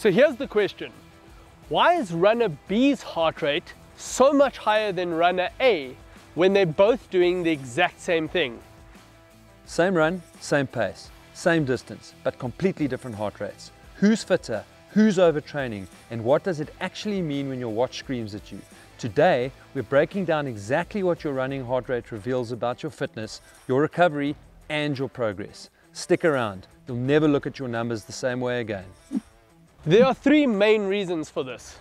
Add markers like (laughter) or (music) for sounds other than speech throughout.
So here's the question. Why is runner B's heart rate so much higher than runner A when they're both doing the exact same thing? Same run, same pace, same distance, but completely different heart rates. Who's fitter? Who's overtraining? And what does it actually mean when your watch screams at you? Today, we're breaking down exactly what your running heart rate reveals about your fitness, your recovery, and your progress. Stick around. You'll never look at your numbers the same way again. (laughs) There are three main reasons for this.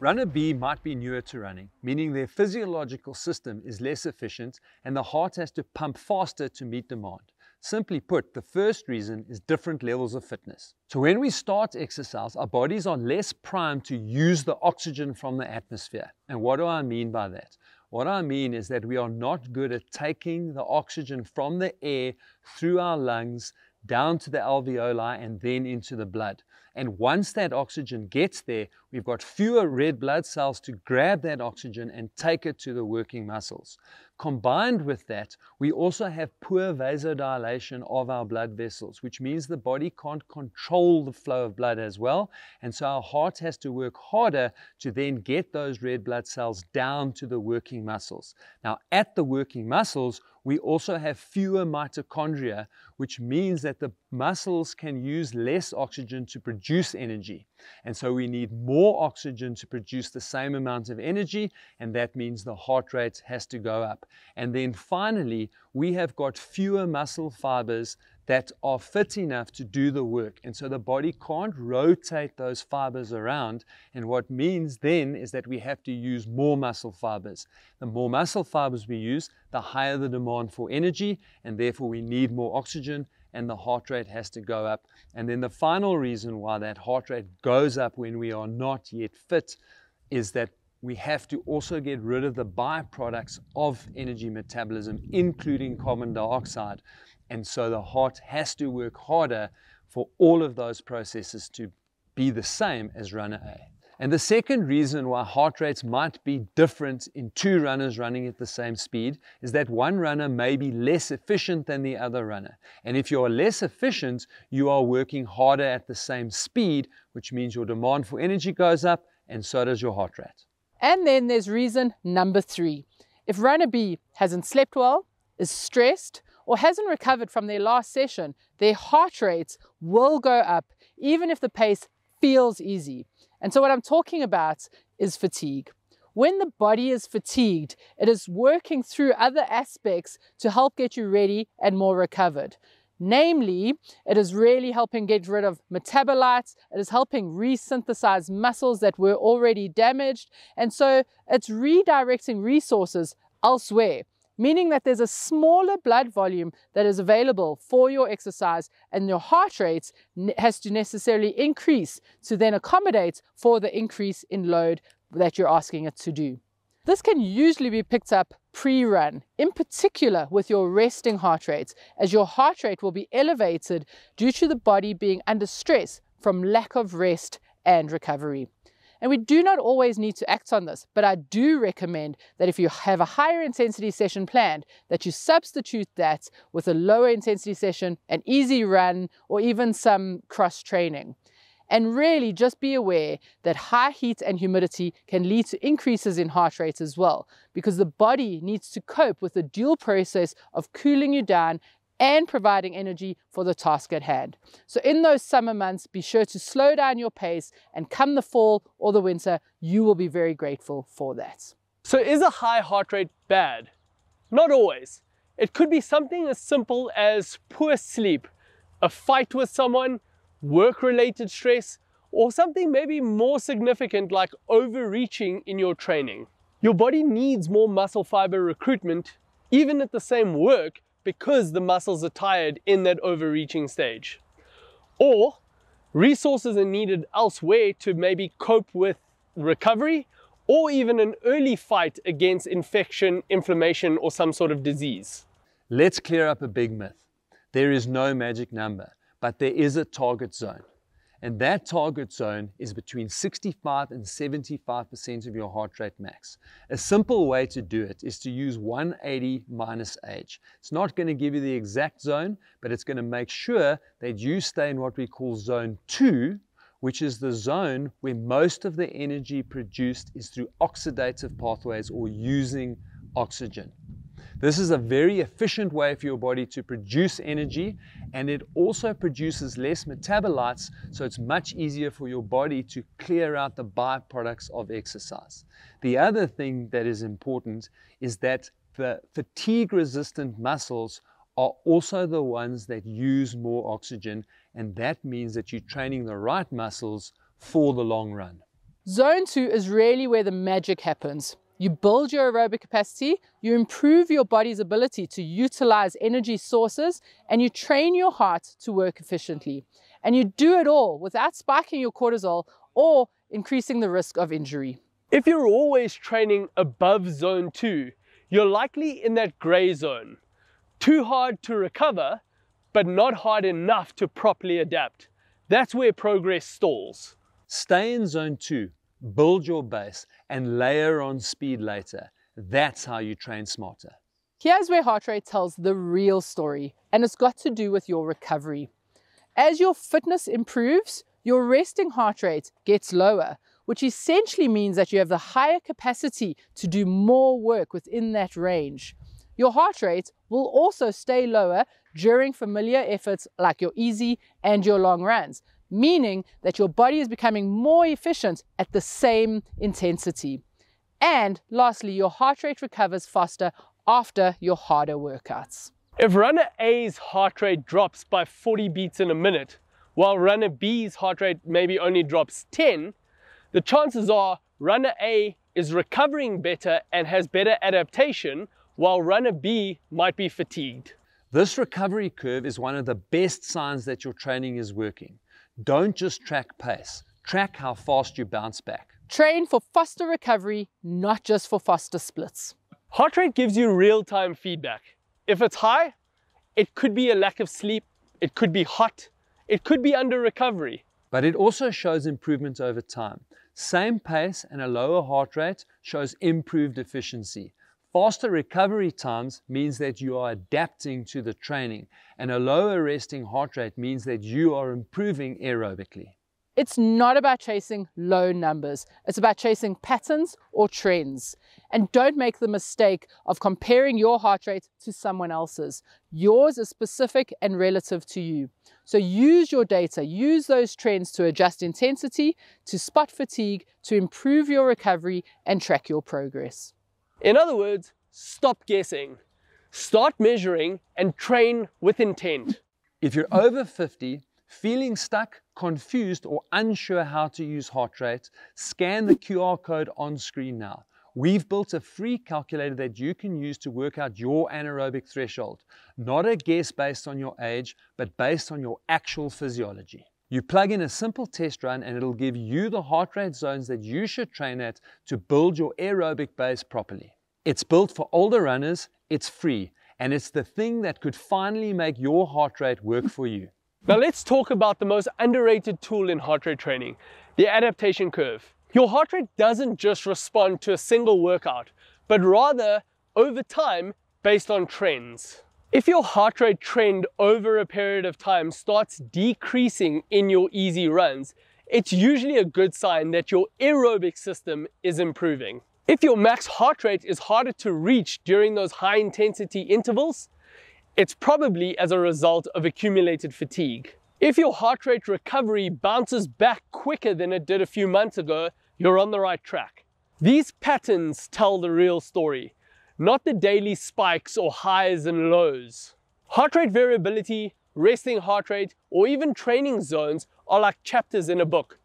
Runner B might be newer to running, meaning their physiological system is less efficient and the heart has to pump faster to meet demand. Simply put, the first reason is different levels of fitness. So when we start exercise, our bodies are less primed to use the oxygen from the atmosphere. And what do I mean by that? What I mean is that we are not good at taking the oxygen from the air through our lungs down to the alveoli and then into the blood. And once that oxygen gets there, we've got fewer red blood cells to grab that oxygen and take it to the working muscles. Combined with that, we also have poor vasodilation of our blood vessels, which means the body can't control the flow of blood as well. And so our heart has to work harder to then get those red blood cells down to the working muscles. Now, at the working muscles, we also have fewer mitochondria, which means that the muscles can use less oxygen to produce energy. And so we need more oxygen to produce the same amount of energy, and that means the heart rate has to go up. And then finally, we have got fewer muscle fibers that are fit enough to do the work. And so the body can't rotate those fibers around. And what means then is that we have to use more muscle fibers. The more muscle fibers we use, the higher the demand for energy, and therefore we need more oxygen and the heart rate has to go up. And then the final reason why that heart rate goes up when we are not yet fit is that we have to also get rid of the byproducts of energy metabolism, including carbon dioxide. And so the heart has to work harder for all of those processes to be the same as runner A. And the second reason why heart rates might be different in two runners running at the same speed is that one runner may be less efficient than the other runner. And if you're less efficient, you are working harder at the same speed, which means your demand for energy goes up and so does your heart rate. And then there's reason number three. If runner B hasn't slept well, is stressed, or hasn't recovered from their last session, their heart rates will go up even if the pace feels easy. And so what I'm talking about is fatigue. When the body is fatigued, it is working through other aspects to help get you ready and more recovered. Namely, it is really helping get rid of metabolites, it is helping resynthesize muscles that were already damaged, and so it's redirecting resources elsewhere meaning that there's a smaller blood volume that is available for your exercise and your heart rate has to necessarily increase to then accommodate for the increase in load that you're asking it to do. This can usually be picked up pre-run, in particular with your resting heart rate, as your heart rate will be elevated due to the body being under stress from lack of rest and recovery. And we do not always need to act on this, but I do recommend that if you have a higher intensity session planned, that you substitute that with a lower intensity session, an easy run, or even some cross training. And really just be aware that high heat and humidity can lead to increases in heart rate as well, because the body needs to cope with the dual process of cooling you down and providing energy for the task at hand. So in those summer months, be sure to slow down your pace and come the fall or the winter, you will be very grateful for that. So is a high heart rate bad? Not always. It could be something as simple as poor sleep, a fight with someone, work-related stress, or something maybe more significant like overreaching in your training. Your body needs more muscle fiber recruitment even at the same work because the muscles are tired in that overreaching stage. Or resources are needed elsewhere to maybe cope with recovery or even an early fight against infection, inflammation, or some sort of disease. Let's clear up a big myth. There is no magic number, but there is a target zone. And that target zone is between 65 and 75% of your heart rate max. A simple way to do it is to use 180 minus age. It's not going to give you the exact zone, but it's going to make sure that you stay in what we call zone 2, which is the zone where most of the energy produced is through oxidative pathways or using oxygen. This is a very efficient way for your body to produce energy and it also produces less metabolites so it's much easier for your body to clear out the byproducts of exercise. The other thing that is important is that the fatigue resistant muscles are also the ones that use more oxygen and that means that you're training the right muscles for the long run. Zone 2 is really where the magic happens. You build your aerobic capacity, you improve your body's ability to utilize energy sources, and you train your heart to work efficiently. And you do it all without spiking your cortisol or increasing the risk of injury. If you're always training above zone 2, you're likely in that gray zone. Too hard to recover, but not hard enough to properly adapt. That's where progress stalls. Stay in zone 2 build your base, and layer on speed later. That's how you train smarter. Here's where heart rate tells the real story, and it's got to do with your recovery. As your fitness improves, your resting heart rate gets lower, which essentially means that you have the higher capacity to do more work within that range. Your heart rate will also stay lower during familiar efforts like your easy and your long runs, meaning that your body is becoming more efficient at the same intensity. And lastly, your heart rate recovers faster after your harder workouts. If runner A's heart rate drops by 40 beats in a minute, while runner B's heart rate maybe only drops 10, the chances are runner A is recovering better and has better adaptation, while runner B might be fatigued. This recovery curve is one of the best signs that your training is working. Don't just track pace, track how fast you bounce back. Train for faster recovery, not just for faster splits. Heart rate gives you real-time feedback. If it's high, it could be a lack of sleep, it could be hot, it could be under recovery. But it also shows improvement over time. Same pace and a lower heart rate shows improved efficiency. Faster recovery times means that you are adapting to the training, and a lower resting heart rate means that you are improving aerobically. It's not about chasing low numbers. It's about chasing patterns or trends. And don't make the mistake of comparing your heart rate to someone else's. Yours is specific and relative to you. So use your data, use those trends to adjust intensity, to spot fatigue, to improve your recovery and track your progress. In other words, stop guessing. Start measuring and train with intent. If you're over 50, feeling stuck, confused, or unsure how to use heart rate, scan the QR code on screen now. We've built a free calculator that you can use to work out your anaerobic threshold. Not a guess based on your age, but based on your actual physiology. You plug in a simple test run and it'll give you the heart rate zones that you should train at to build your aerobic base properly. It's built for older runners, it's free, and it's the thing that could finally make your heart rate work for you. Now let's talk about the most underrated tool in heart rate training, the adaptation curve. Your heart rate doesn't just respond to a single workout, but rather over time based on trends. If your heart rate trend over a period of time starts decreasing in your easy runs, it's usually a good sign that your aerobic system is improving. If your max heart rate is harder to reach during those high intensity intervals, it's probably as a result of accumulated fatigue. If your heart rate recovery bounces back quicker than it did a few months ago, you're on the right track. These patterns tell the real story not the daily spikes or highs and lows. Heart rate variability, resting heart rate, or even training zones are like chapters in a book.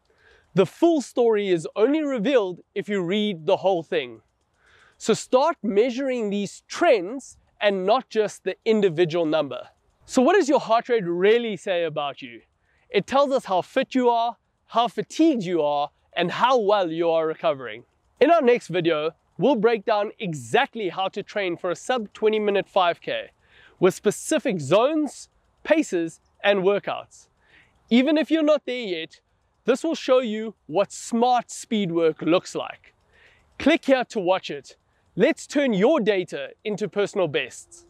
The full story is only revealed if you read the whole thing. So start measuring these trends and not just the individual number. So what does your heart rate really say about you? It tells us how fit you are, how fatigued you are, and how well you are recovering. In our next video, we'll break down exactly how to train for a sub 20 minute 5K with specific zones, paces, and workouts. Even if you're not there yet, this will show you what smart speed work looks like. Click here to watch it. Let's turn your data into personal bests.